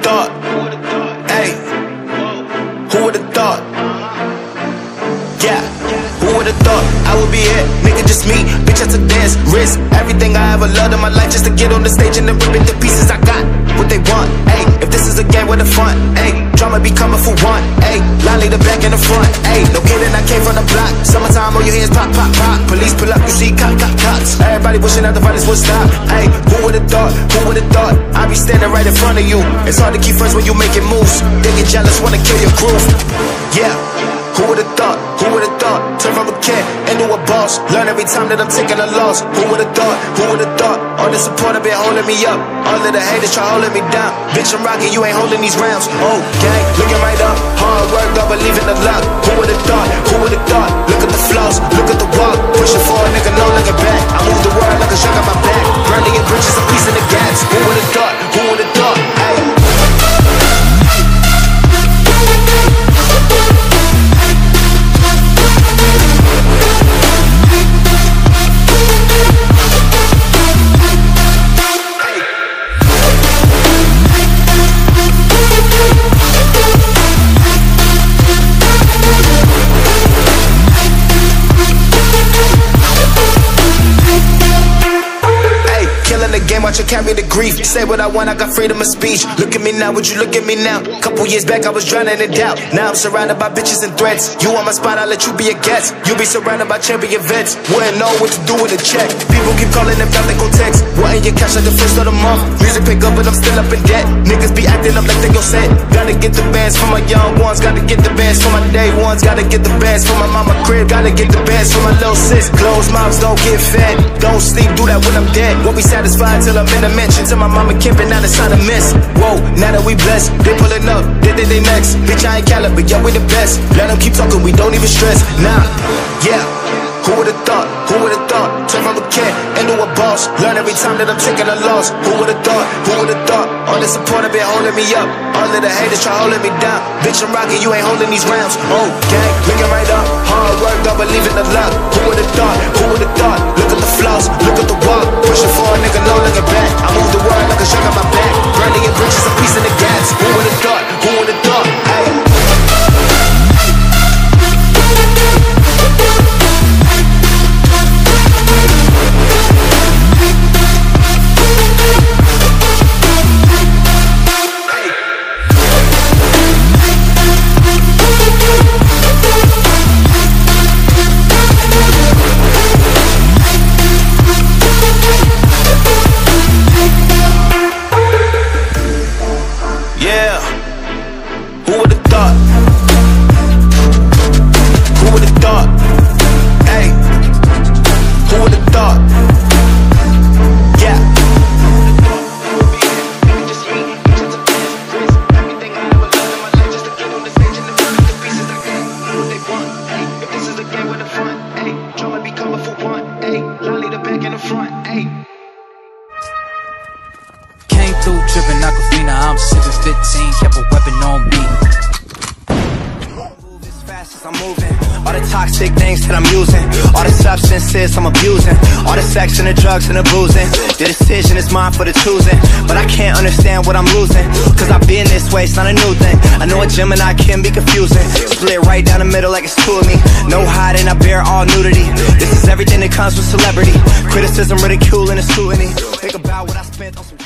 Who would've thought? Hey, who would've thought? Yeah, who would've thought I would be here? Nigga, just me, bitch, that's a dance. Risk everything I ever loved in my life just to get on the stage and then rip it to pieces. I got they want. Hey, if this is a game with the front, hey, drama be coming for one. Hey, line the back and the front. Hey, no kidding, I came from the block. Summertime, all your hands pop, pop, pop. Police pull up, you see cop, cop, cops. Everybody wishing that the violence would stop. Hey, who would've thought? Who would've thought? I be standing right in front of you. It's hard to keep friends when you making moves. They get jealous, wanna kill your groove. Yeah. Boss. Learn every time that I'm taking a loss. Who would've thought? Who would've thought? All the support have been holding me up. All of the haters try holding me down. Bitch, I'm rocking, you ain't holding these rounds. Oh, gang, looking right up. Game, carry the grief. Say what I want, I got freedom of speech. Look at me now, would you look at me now? Couple years back, I was drowning in doubt. Now I'm surrounded by bitches and threats. You on my spot, I'll let you be a guest. You'll be surrounded by champion vets. Wouldn't know what to do with a check. People keep calling them they go text. Wanting your cash like the first of the month. Music pick up, but I'm still up in debt. Niggas be acting up like they go set. Gotta get the bands for my young ones. Gotta get the bands for my day ones. Gotta get the bands for my mama crib. Gotta get the bands for my little sis. Closed mouths don't get fed. Don't sleep, do that when I'm dead. Won't be satisfied till I'm in a mansion. Till my mama camping, it's time to miss. Whoa, now that we blessed, they pulling up, they think they next. Bitch, I ain't caliber, yeah, we the best. Let them keep talking, we don't even stress. Nah, yeah. Who would've thought? Who would've thought? Turn from a kid into a boss. Learn every time that I'm taking a loss. Who would've thought? Who would've thought? All the support have been holding me up. All of the haters try holding me down. Bitch, I'm rocking, you ain't holding these rounds. Oh, gang, looking right up. Hard work, don't believe in the luck. Who would've thought? Who Aquafina, I'm sipping 15, kept a weapon on me. I'm moving. All the toxic things that I'm using. All the substances I'm abusing. All the sex and the drugs and the boozing. The decision is mine for the choosing. But I can't understand what I'm losing. Cause I've been this way, it's not a new thing. I know a Gemini can be confusing. Split right down the middle like it's two of me. No hiding, I bear all nudity. This is everything that comes with celebrity. Criticism, ridicule, and a scrutiny. Think about what I spent on some